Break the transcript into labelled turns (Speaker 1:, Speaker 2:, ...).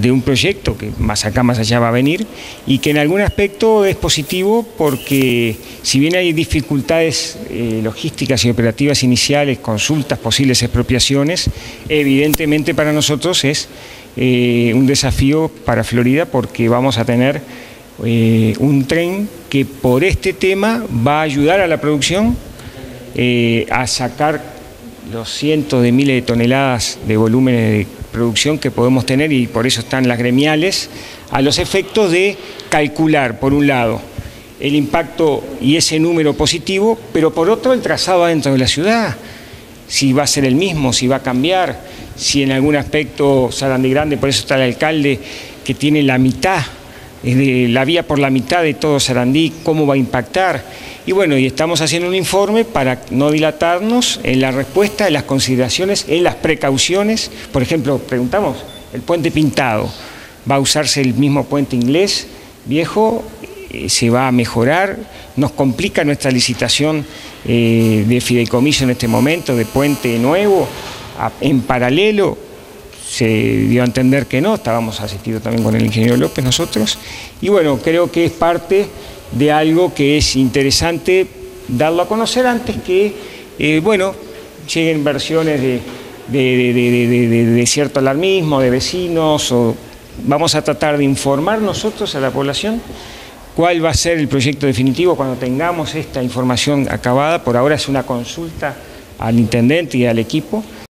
Speaker 1: de un proyecto que más acá, más allá va a venir y que en algún aspecto es positivo porque si bien hay dificultades eh, logísticas y operativas iniciales, consultas, posibles expropiaciones, evidentemente para nosotros es eh, un desafío para Florida porque vamos a tener eh, un tren que por este tema va a ayudar a la producción a sacar los cientos de miles de toneladas de volúmenes de producción que podemos tener y por eso están las gremiales, a los efectos de calcular, por un lado, el impacto y ese número positivo, pero por otro el trazado adentro de la ciudad, si va a ser el mismo, si va a cambiar, si en algún aspecto Sarandí Grande, por eso está el alcalde que tiene la mitad, la vía por la mitad de todo Sarandí, cómo va a impactar y bueno, y estamos haciendo un informe para no dilatarnos en la respuesta, en las consideraciones, en las precauciones. Por ejemplo, preguntamos, el puente pintado, ¿va a usarse el mismo puente inglés viejo? Eh, ¿Se va a mejorar? ¿Nos complica nuestra licitación eh, de fideicomiso en este momento, de puente nuevo? en paralelo, se dio a entender que no, estábamos asistidos también con el ingeniero López nosotros, y bueno, creo que es parte de algo que es interesante darlo a conocer antes que, eh, bueno, lleguen versiones de, de, cierto alarmismo, de vecinos, o vamos a tratar de informar nosotros a la población cuál va a ser el proyecto definitivo cuando tengamos esta información acabada. Por ahora es una consulta al intendente y al equipo